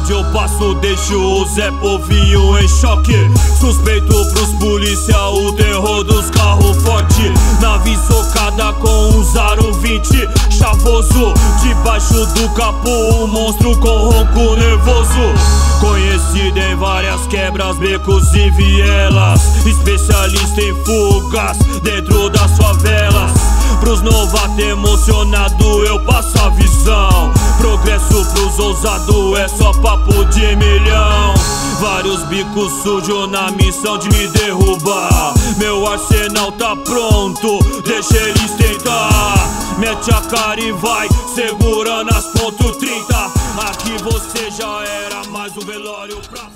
onde eu passo deixo o Zé Povinho em choque. Suspeito pros polícia o terror dos carros forte. Nave socada com um Zaro 20 chavoso. Debaixo do capô um monstro com ronco nervoso. Conhecido em várias quebras, becos e vielas. Especialista em fugas dentro das favelas. Pros novatos emocionado eu passo pros ousados é só papo de milhão. Vários bicos sujos na missão de me derrubar. Meu arsenal tá pronto, deixa eles tentar. Mete a cara e vai, segurando as ponto 30 Aqui você já era mais um velório pra